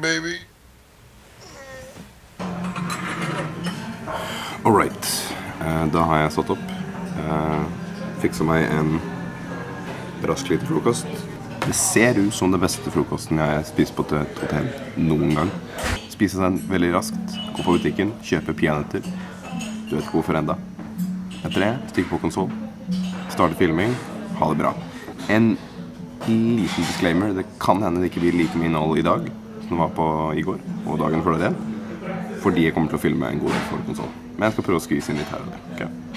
Baby. All right. Eh, da har jeg stått opp. Eh, Fiksa meg en rask liten frokost. Det ser ut som den beste frokosten jeg har spist på et hotell noen gang. Spise den veldig raskt, gå på butikken, kjøpe peanøtter. Du vet ikke hvorfor enda. Etter det, stikke på konsoll, starte filming, ha det bra. En liten disclaimer. Det kan hende det ikke blir like mye innhold i dag som var på i går og dagen før det igjen. Fordi jeg kommer til å filme en god del for konsoll. Men jeg skal prøve å skvise inn litt her og der. ok?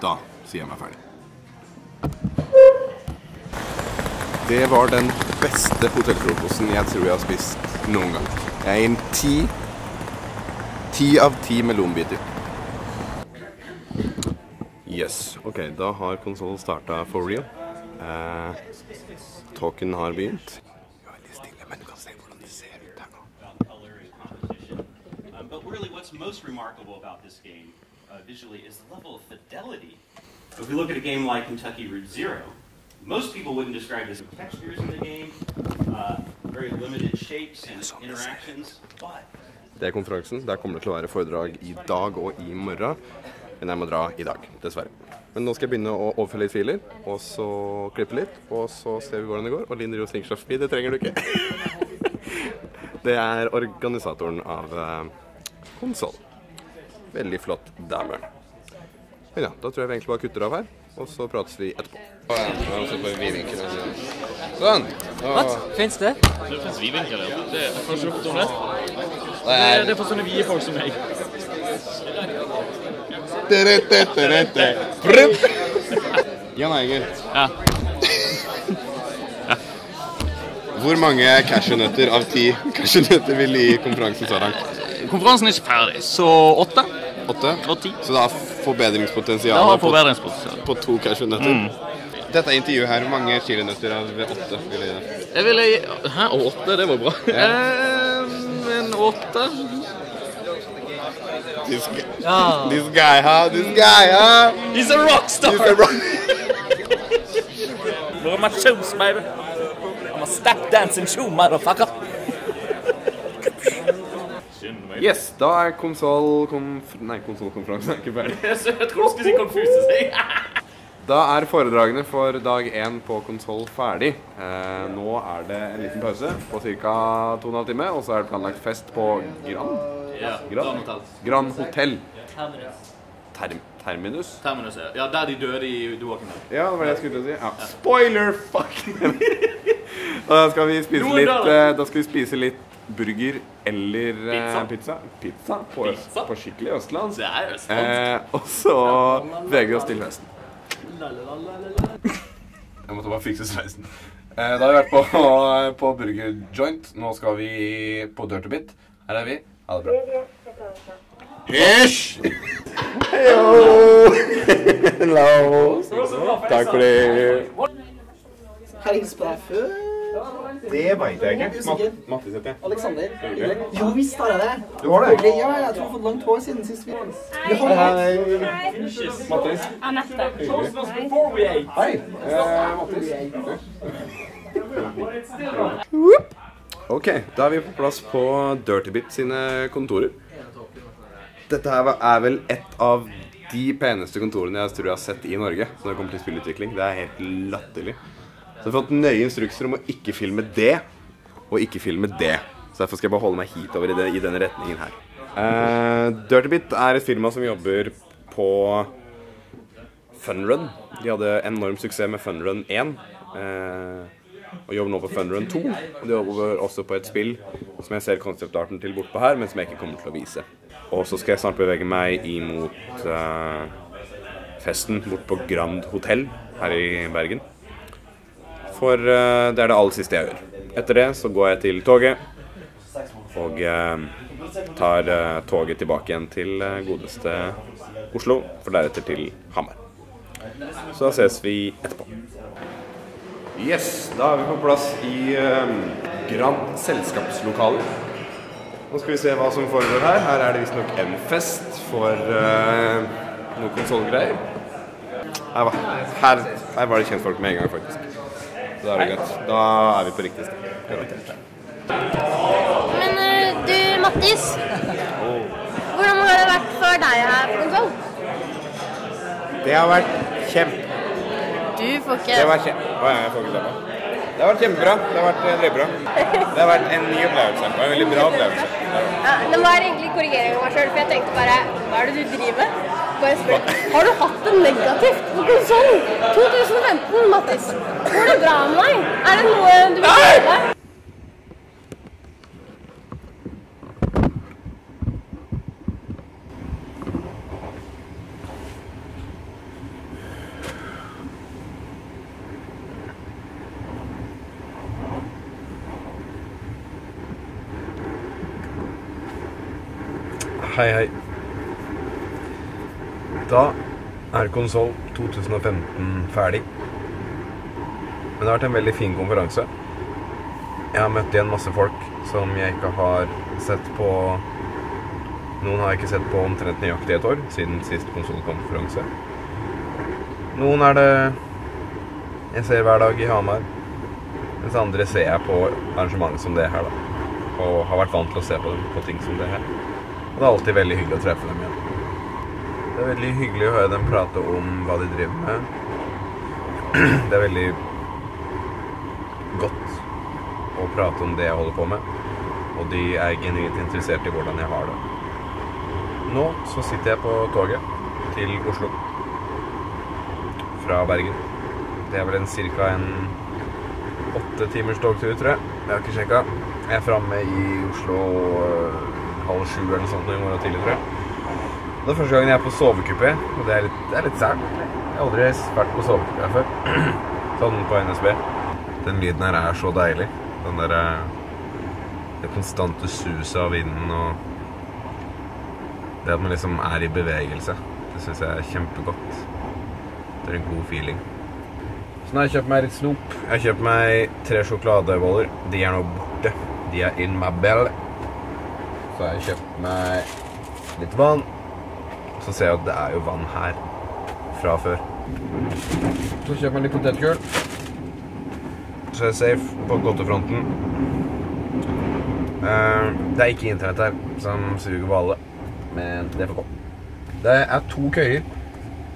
Da sier jeg meg ferdig. Det var den beste hotellfrokosten jeg tror jeg har spist noen gang. Jeg er en ti. Ti av ti melonbiter. Yes, ok, da har konsollen starta for real. Eh, talken har begynt. Jeg er veldig stille, men du kan se hvordan det ser ut her nå. color and composition. Um, but really, what's most remarkable about this game uh, visually is the level of fidelity. If we look at a game like Kentucky Route Zero, most people wouldn't describe this as textures in the game, uh, very limited shapes and interactions, but Det er konferansen. Der kommer det til å være foredrag i dag og i morgen. Men jeg må dra i dag, dessverre. Men nå skal jeg begynne å overføre litt filer, og så klippe litt. Og så ser vi hvordan det går. Og Linn sniker seg. Det trenger du ikke. Det er organisatoren av uh, konsoll. Veldig flott dame. Men ja, da tror jeg vi egentlig bare kutter av her. Og så prates vi etterpå. Sånn. What? Fins det? Det finnes vidvinkler, ja. Det er kanskje opp om det. Det er, det er for sånne vide folk som meg. Jan Eiger. Ja. Hvor mange cashewnøtter av ti cashewnøtter vil du gi konferansen så langt? Konferansen er ikke ferdig, så åtte Åtte? og ti. Så det har Det forbedringspotensial har på, forbedringspotensial. på to cashewnøtter. Dette intervjuet her, hvor mange chilinøtter av åtte vil du gi det? Jeg ville gi Hæ, åtte? Det var bra. Eh, en åtte. This, guy- this guy, huh? This guy, huh? He's a rockstar! He's a rock- Look at my shoes, baby. I'm a step dancing shoe, motherfucker. Yes, da er konsol... Konf nei, konsolkonferansen er ikke ferdig. Jeg tror du skulle si konfuse seg. Da er foredragene for dag én på konsoll ferdig. Eh, nå er det en liten pause på ca. 2 12 timer, og så er det planlagt fest på Gran. Ja, Grand, Gran Hotell. Term Terminus. Terminus, ja. ja. Der de døde i Duaken. Ja, det var det jeg skulle til å si. Ja. Spoiler! Fuck! da skal vi spise litt eh, Da skal vi spise litt burger eller eh, Pizza. pizza. Pizza på, Pizza? på skikkelig østlands. Det er Østland. Eh, og så veger vi oss til høsten. Jeg måtte bare fikse sveisen. Eh, da har vi vært på, på Burger Joint. Nå skal vi på Dirty Bit. Her er vi. Ha det bra. Hysj! Yo! Hello. Takk for det. Har jeg hilst på deg før? Det veit jeg ikke. Usikker. Mattis heter jeg. Alexander? Jo visst har jeg det. Du har det? Ja, jeg tror jeg har fått langt hår siden sist vi Hei! Hei! Mattis. Anette. Hei. Eh, Mattis. Ok, da er vi på plass på Dirty Bit sine kontorer. Dette her er vel et av de peneste kontorene jeg tror jeg har sett i Norge når det kommer til spillutvikling. Det er helt latterlig. Så jeg har fått nøye instrukser om å ikke filme det, og ikke filme det. Så derfor skal jeg bare holde meg hitover i, det, i denne retningen her. Uh, Dirty Bit er et firma som jobber på Funrun. De hadde enorm suksess med Funrun 1. eh, og jobber nå på Funrun 2. Og de jobber også på et spill som jeg ser konseptarten til bortpå her, men som jeg ikke kommer til å vise. Og så skal jeg snart bevege meg imot eh, festen bort på Grand Hotell her i Bergen. For uh, det er det aller siste jeg gjør. Etter det så går jeg til toget og uh, tar uh, toget tilbake igjen til godeste Oslo, for deretter til Hamar. Så da ses vi etterpå. Yes, da er vi på plass i Grand selskapslokaler. Nå skal vi se hva som foregår her. Her er det visstnok en fest for noen konsollgreier. Her, her, her var det kjentfolk med en gang, faktisk. Da er det greit. Da er vi på riktig sted. Garantert. Men eh, du, Mattis. Hvordan har det vært for deg her på kontroll? Det har vært kjempe... Du får Det ikke var kjempe... Å, ja, jeg får ikke slappe. Det har vært kjempebra. Det har vært eh, dritbra. Det har vært en ny opplevelse. Det var en veldig bra opplevelse. ja, Det var egentlig korrigering av meg sjøl, for jeg tenkte bare Hva er det du driver med? Har du hatt det negativt på sånn? 2015, Mattis. Går det bra med deg? Er det noe du vil dele? Hei, hei. Da er konsoll 2015 ferdig. Men det har vært en veldig fin konferanse. Jeg har møtt igjen masse folk som jeg ikke har sett på Noen har jeg ikke sett på omtrent nøyaktig et år siden sist konsollkonferanse. Noen er det jeg ser hver dag i Hamar. Mens andre ser jeg på arrangement som det her, da. Og har vært vant til å se på på ting som det her. Og det er alltid veldig hyggelig å treffe dem igjen. Det er veldig hyggelig å høre dem prate om hva de driver med. Det er veldig godt å prate om det jeg holder på med. Og de er genuint interessert i hvordan jeg har det. Nå så sitter jeg på toget til Oslo. Fra Bergen. Det er vel en ca. en åtte timers togtur, tror jeg. Jeg har ikke sjekka. Jeg er framme i Oslo øh, halv sju eller noe sånt i morgen tidlig, tror jeg. Det er første gangen jeg er på sovekupé, og det er litt, det er litt sært. Jeg har aldri vært på sovekupé før. sånn på NSB. Den lyden her er så deilig. Den derre Det konstante suset av vinden og Det at man liksom er i bevegelse. Det syns jeg er kjempegodt. Det er en god feeling. Så nå har jeg kjøpt meg litt snop. Jeg har kjøpt meg tre sjokoladeboller. De er nå borte. De er in my bell. Så har jeg kjøpt meg litt vann. Så ser jeg at det er jo vann her fra før. Så kjøper jeg litt potetgull. Så er jeg safe på godtefronten. Eh, det er ikke internett her som suger på alle, men det får gå. Det er to køyer,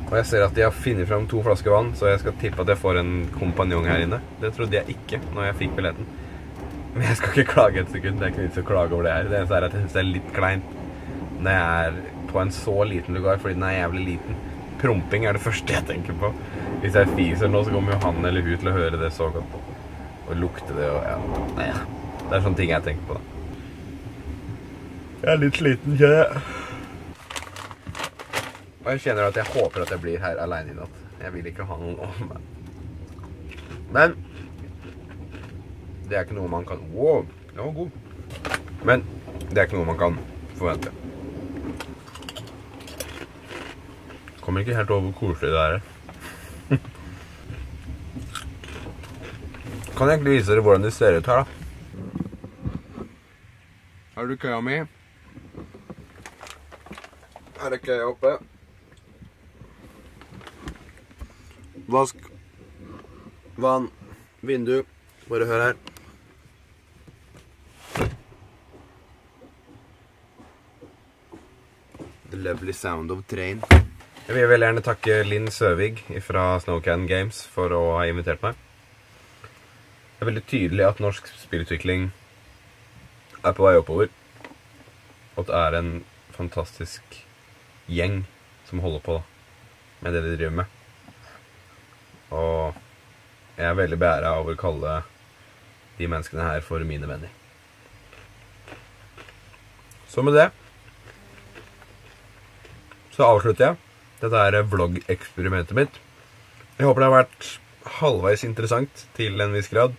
og jeg ser at de har funnet fram to flasker vann, så jeg skal tippe at jeg får en kompanjong her inne. Det trodde jeg ikke når jeg fikk billetten. Men jeg skal ikke klage et sekund. Det er ikke vits å klage over det her. Det eneste er at jeg syns det er litt kleint når jeg er på en så liten lugar, fordi den er jævlig liten. Promping er det første jeg tenker på. Hvis jeg fiser nå, så kommer jo han eller hun til å høre det så godt. Og lukte det og ja. Nei, ja. Det er sånne ting jeg tenker på, da. Jeg er litt sliten, kjenner jeg. Og jeg kjenner at jeg håper at jeg blir her aleine i natt. Jeg vil ikke ha noen om meg. Men det er ikke noe man kan Wow, den var god. Men det er ikke noe man kan forvente. Kommer ikke helt over hvor koselig det er. Kan jeg egentlig vise dere hvordan det ser ut her, da? Har du køya mi? Her er køya oppe. Vask. Vann. Vindu. Bare hør her. The lovely sound of train. Jeg vil veldig gjerne takke Linn Søvig fra Snowcan Games for å ha invitert meg. Det er veldig tydelig at norsk spillutvikling er på vei oppover. Og at det er en fantastisk gjeng som holder på med det de driver med. Og jeg er veldig beæra over å kalle de menneskene her for mine venner. Så med det så avslutter jeg. Dette er vlogg-eksperimentet mitt. Jeg håper det har vært halvveis interessant til en viss grad.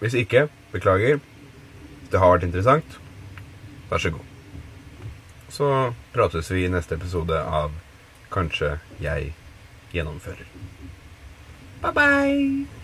Hvis ikke, beklager. Det har vært interessant, vær så god. Så prates vi i neste episode av Kanskje jeg gjennomfører. Bye bye!